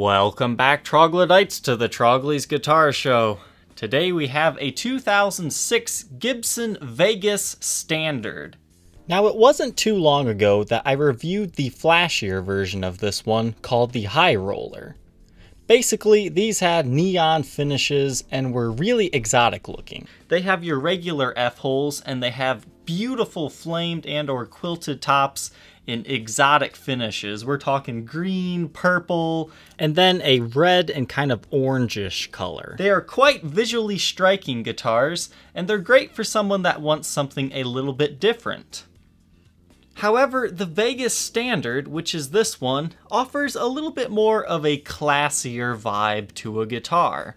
Welcome back, troglodytes, to the Trogly's Guitar Show. Today we have a 2006 Gibson Vegas Standard. Now, it wasn't too long ago that I reviewed the flashier version of this one called the High Roller. Basically, these had neon finishes and were really exotic looking. They have your regular F-holes and they have beautiful flamed and or quilted tops in exotic finishes. We're talking green, purple, and then a red and kind of orangish color. They are quite visually striking guitars, and they're great for someone that wants something a little bit different. However, the Vegas Standard, which is this one, offers a little bit more of a classier vibe to a guitar.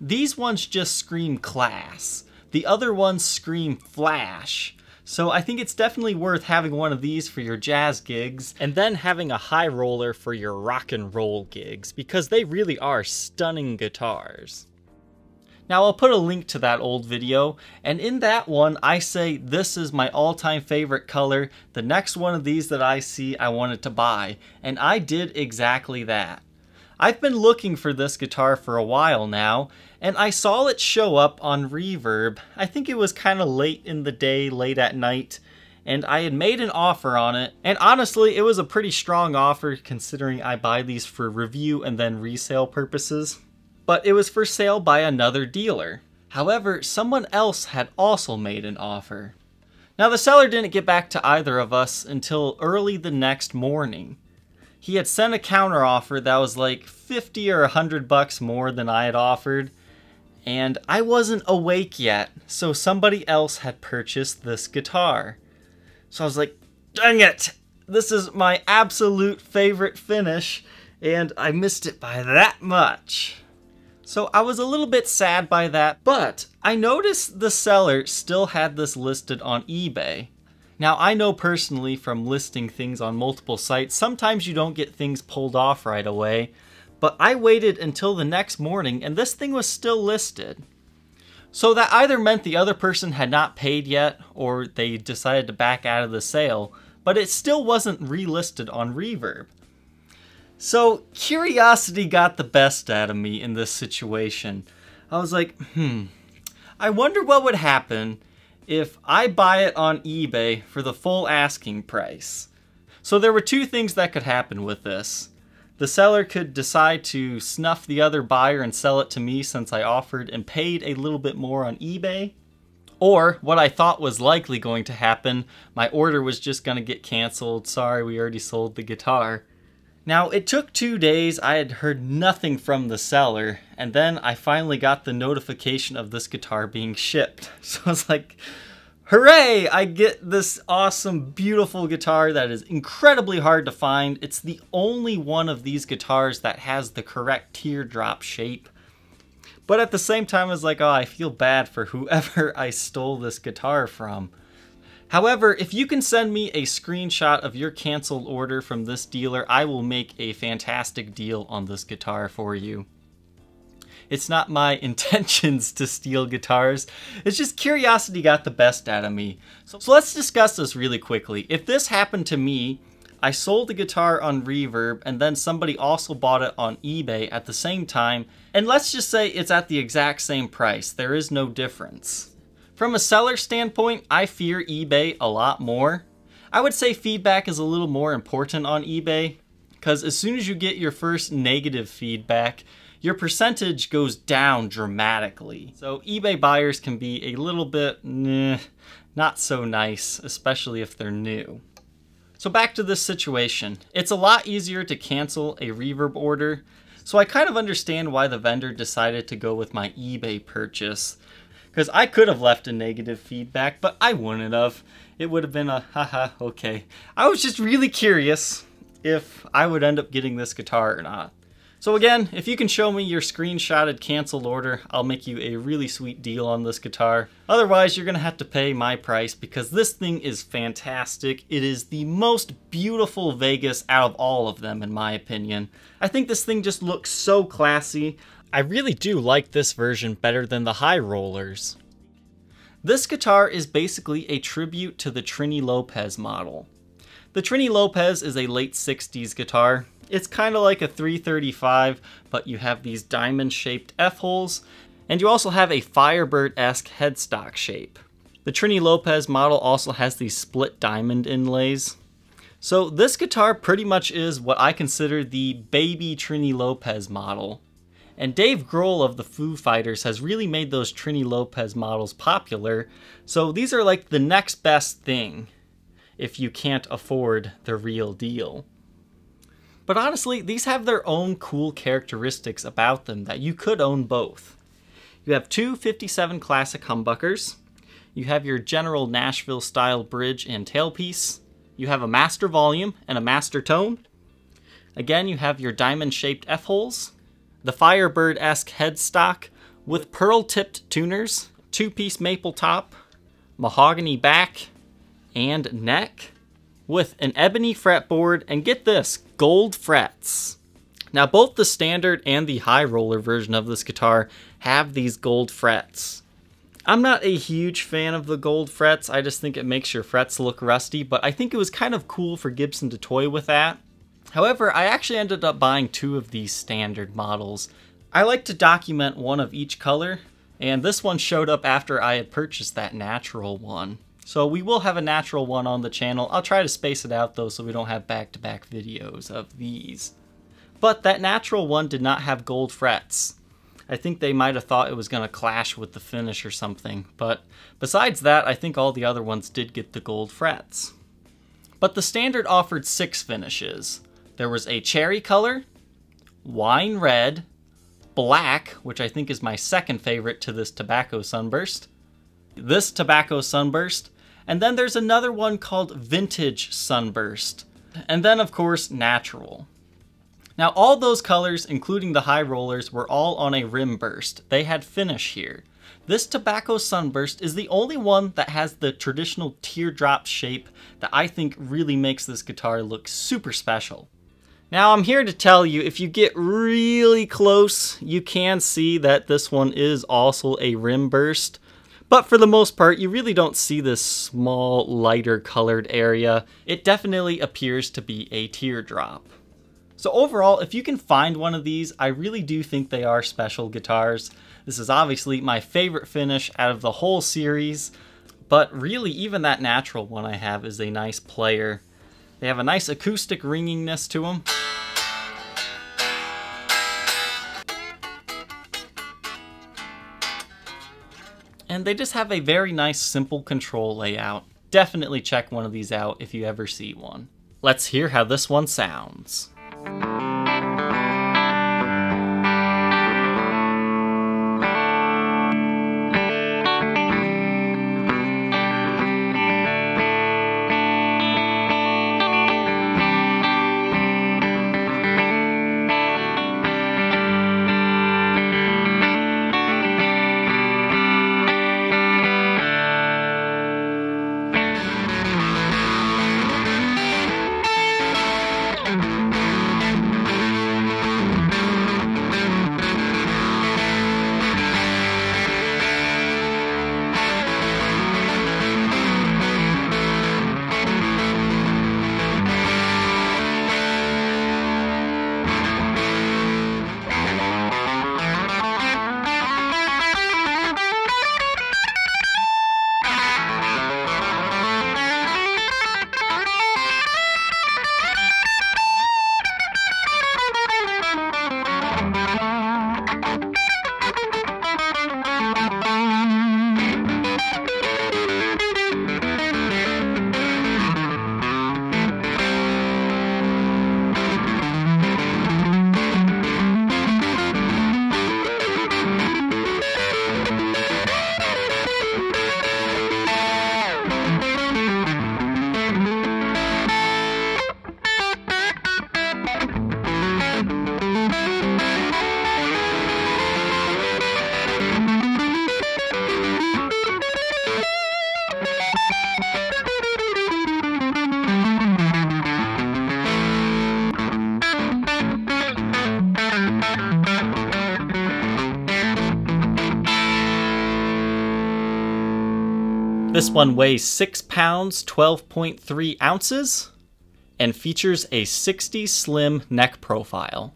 These ones just scream class. The other ones scream flash. So I think it's definitely worth having one of these for your jazz gigs and then having a high roller for your rock and roll gigs because they really are stunning guitars. Now I'll put a link to that old video, and in that one I say this is my all-time favorite color, the next one of these that I see I wanted to buy, and I did exactly that. I've been looking for this guitar for a while now, and I saw it show up on Reverb. I think it was kind of late in the day, late at night, and I had made an offer on it. And honestly, it was a pretty strong offer considering I buy these for review and then resale purposes. But it was for sale by another dealer. However, someone else had also made an offer. Now, the seller didn't get back to either of us until early the next morning he had sent a counter offer that was like 50 or 100 bucks more than I had offered, and I wasn't awake yet, so somebody else had purchased this guitar. So I was like, dang it! This is my absolute favorite finish, and I missed it by that much. So I was a little bit sad by that, but I noticed the seller still had this listed on eBay. Now, I know personally from listing things on multiple sites, sometimes you don't get things pulled off right away, but I waited until the next morning and this thing was still listed. So that either meant the other person had not paid yet or they decided to back out of the sale, but it still wasn't relisted on Reverb. So curiosity got the best out of me in this situation. I was like, hmm, I wonder what would happen if I buy it on eBay for the full asking price. So there were two things that could happen with this. The seller could decide to snuff the other buyer and sell it to me since I offered and paid a little bit more on eBay. Or, what I thought was likely going to happen, my order was just going to get canceled. Sorry, we already sold the guitar. Now, it took two days, I had heard nothing from the seller, and then I finally got the notification of this guitar being shipped. So I was like, hooray! I get this awesome, beautiful guitar that is incredibly hard to find. It's the only one of these guitars that has the correct teardrop shape. But at the same time, I was like, oh, I feel bad for whoever I stole this guitar from. However, if you can send me a screenshot of your canceled order from this dealer, I will make a fantastic deal on this guitar for you. It's not my intentions to steal guitars, it's just curiosity got the best out of me. So, let's discuss this really quickly. If this happened to me, I sold the guitar on Reverb and then somebody also bought it on eBay at the same time, and let's just say it's at the exact same price. There is no difference. From a seller standpoint, I fear eBay a lot more. I would say feedback is a little more important on eBay because as soon as you get your first negative feedback, your percentage goes down dramatically. So eBay buyers can be a little bit not so nice, especially if they're new. So back to this situation. It's a lot easier to cancel a reverb order, so I kind of understand why the vendor decided to go with my eBay purchase because I could have left a negative feedback, but I wouldn't have. It would have been a haha, okay. I was just really curious if I would end up getting this guitar or not. So again, if you can show me your screenshotted canceled order, I'll make you a really sweet deal on this guitar. Otherwise, you're gonna have to pay my price because this thing is fantastic. It is the most beautiful Vegas out of all of them, in my opinion. I think this thing just looks so classy. I really do like this version better than the high rollers. This guitar is basically a tribute to the Trini Lopez model. The Trini Lopez is a late 60s guitar. It's kind of like a 335, but you have these diamond-shaped F-holes, and you also have a Firebird-esque headstock shape. The Trini Lopez model also has these split diamond inlays. So this guitar pretty much is what I consider the baby Trini Lopez model. And Dave Grohl of the Foo Fighters has really made those Trini Lopez models popular, so these are like the next best thing if you can't afford the real deal. But honestly, these have their own cool characteristics about them that you could own both. You have two 57 classic humbuckers, you have your general Nashville style bridge and tailpiece, you have a master volume and a master tone. Again, you have your diamond shaped F holes, the Firebird esque headstock with pearl tipped tuners, two piece maple top, mahogany back and neck, with an ebony fretboard, and get this gold frets. Now, both the standard and the high roller version of this guitar have these gold frets. I'm not a huge fan of the gold frets, I just think it makes your frets look rusty, but I think it was kind of cool for Gibson to toy with that. However, I actually ended up buying two of these standard models. I like to document one of each color, and this one showed up after I had purchased that natural one. So we will have a natural one on the channel. I'll try to space it out though so we don't have back-to-back -back videos of these. But that natural one did not have gold frets. I think they might have thought it was going to clash with the finish or something, but besides that, I think all the other ones did get the gold frets. But the standard offered six finishes. There was a cherry color, wine red, black, which I think is my second favorite to this tobacco sunburst, this tobacco sunburst, and then there's another one called vintage sunburst, and then of course natural. Now all those colors, including the high rollers, were all on a rim burst. They had finish here. This Tobacco Sunburst is the only one that has the traditional teardrop shape that I think really makes this guitar look super special. Now I'm here to tell you, if you get really close, you can see that this one is also a rim burst. But for the most part, you really don't see this small, lighter colored area. It definitely appears to be a teardrop. So overall, if you can find one of these, I really do think they are special guitars. This is obviously my favorite finish out of the whole series, but really even that natural one I have is a nice player. They have a nice acoustic ringingness to them. And they just have a very nice simple control layout. Definitely check one of these out if you ever see one. Let's hear how this one sounds. This one weighs 6 pounds 12.3 ounces, and features a 60 slim neck profile.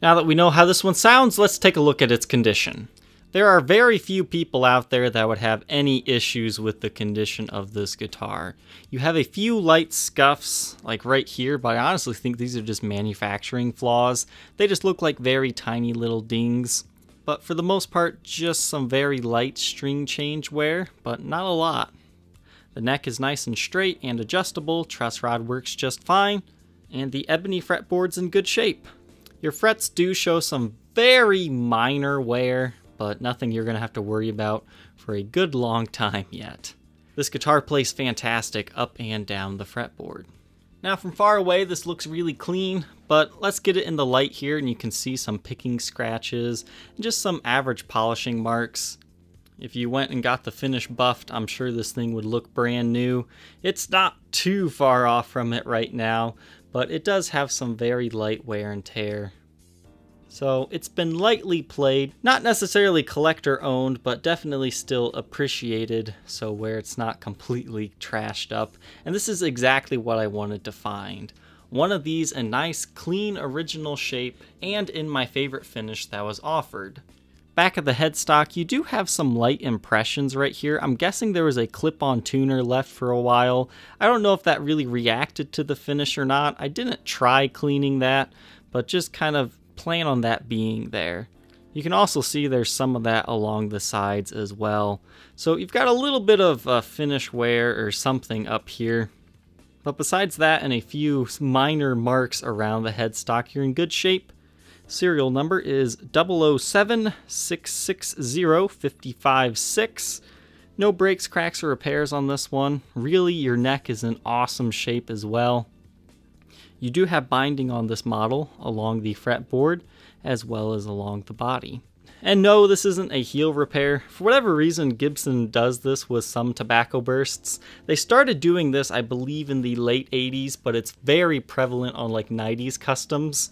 Now that we know how this one sounds, let's take a look at its condition. There are very few people out there that would have any issues with the condition of this guitar. You have a few light scuffs, like right here, but I honestly think these are just manufacturing flaws. They just look like very tiny little dings. But for the most part, just some very light string change wear, but not a lot. The neck is nice and straight and adjustable, truss rod works just fine, and the ebony fretboard's in good shape. Your frets do show some very minor wear, but nothing you're going to have to worry about for a good long time yet. This guitar plays fantastic up and down the fretboard. Now from far away this looks really clean, but let's get it in the light here and you can see some picking scratches and just some average polishing marks. If you went and got the finish buffed, I'm sure this thing would look brand new. It's not too far off from it right now, but it does have some very light wear and tear. So it's been lightly played, not necessarily collector owned, but definitely still appreciated, so where it's not completely trashed up. And this is exactly what I wanted to find. One of these a nice, clean, original shape, and in my favorite finish that was offered. Back of the headstock, you do have some light impressions right here. I'm guessing there was a clip-on tuner left for a while. I don't know if that really reacted to the finish or not. I didn't try cleaning that, but just kind of plan on that being there. You can also see there's some of that along the sides as well. So you've got a little bit of uh, finish wear or something up here. But besides that and a few minor marks around the headstock, you're in good shape. Serial number is 007660556. No breaks, cracks, or repairs on this one. Really, your neck is in awesome shape as well. You do have binding on this model along the fretboard as well as along the body. And no, this isn't a heel repair. For whatever reason, Gibson does this with some tobacco bursts. They started doing this, I believe, in the late 80s, but it's very prevalent on like 90s customs.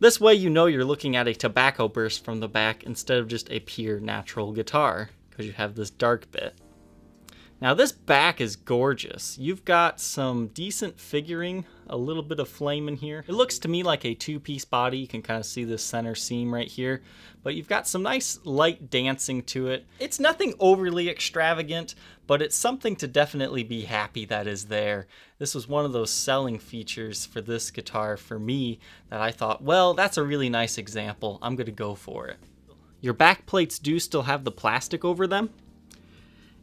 This way you know you're looking at a tobacco burst from the back instead of just a pure natural guitar, because you have this dark bit. Now this back is gorgeous. You've got some decent figuring, a little bit of flame in here. It looks to me like a two-piece body. You can kind of see the center seam right here, but you've got some nice light dancing to it. It's nothing overly extravagant, but it's something to definitely be happy that is there. This was one of those selling features for this guitar for me that I thought, well, that's a really nice example. I'm gonna go for it. Your back plates do still have the plastic over them,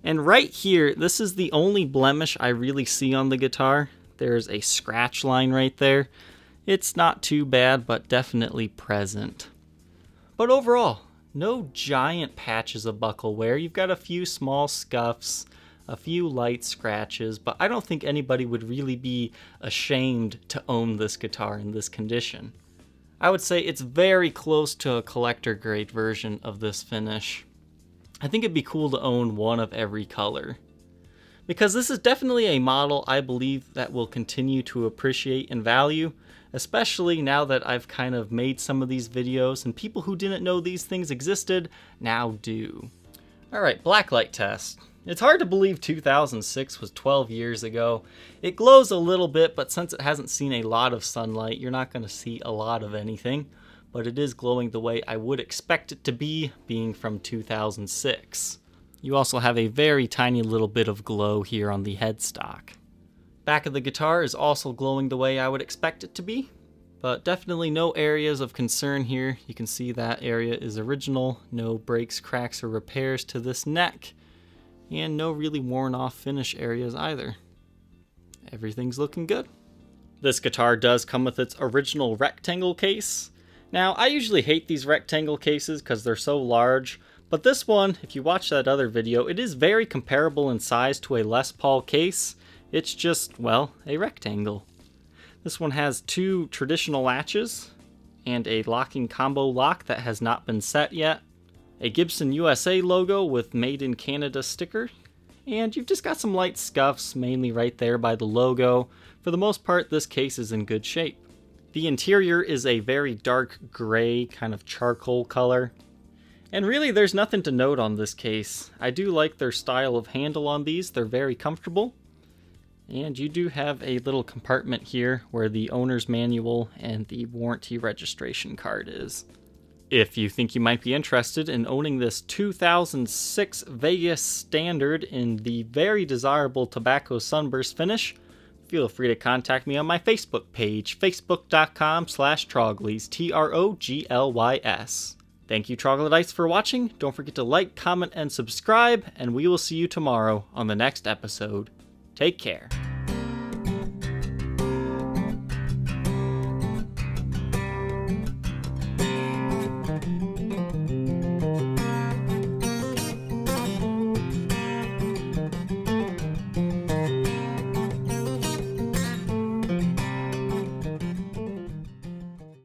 and right here, this is the only blemish I really see on the guitar. There's a scratch line right there. It's not too bad, but definitely present. But overall, no giant patches of buckle wear. You've got a few small scuffs, a few light scratches, but I don't think anybody would really be ashamed to own this guitar in this condition. I would say it's very close to a collector grade version of this finish. I think it'd be cool to own one of every color. Because this is definitely a model I believe that will continue to appreciate and value, especially now that I've kind of made some of these videos and people who didn't know these things existed now do. Alright, blacklight test. It's hard to believe 2006 was 12 years ago. It glows a little bit, but since it hasn't seen a lot of sunlight, you're not going to see a lot of anything but it is glowing the way I would expect it to be, being from 2006. You also have a very tiny little bit of glow here on the headstock. Back of the guitar is also glowing the way I would expect it to be, but definitely no areas of concern here. You can see that area is original, no breaks, cracks, or repairs to this neck, and no really worn off finish areas either. Everything's looking good. This guitar does come with its original rectangle case, now, I usually hate these rectangle cases because they're so large, but this one, if you watch that other video, it is very comparable in size to a Les Paul case. It's just, well, a rectangle. This one has two traditional latches and a locking combo lock that has not been set yet, a Gibson USA logo with Made in Canada sticker, and you've just got some light scuffs, mainly right there by the logo. For the most part, this case is in good shape. The interior is a very dark gray, kind of charcoal color. And really, there's nothing to note on this case. I do like their style of handle on these. They're very comfortable. And you do have a little compartment here where the owner's manual and the warranty registration card is. If you think you might be interested in owning this 2006 Vegas Standard in the very desirable tobacco sunburst finish, feel free to contact me on my Facebook page, facebook.com slash troglys, T-R-O-G-L-Y-S. Thank you, Troglodytes, for watching. Don't forget to like, comment, and subscribe, and we will see you tomorrow on the next episode. Take care.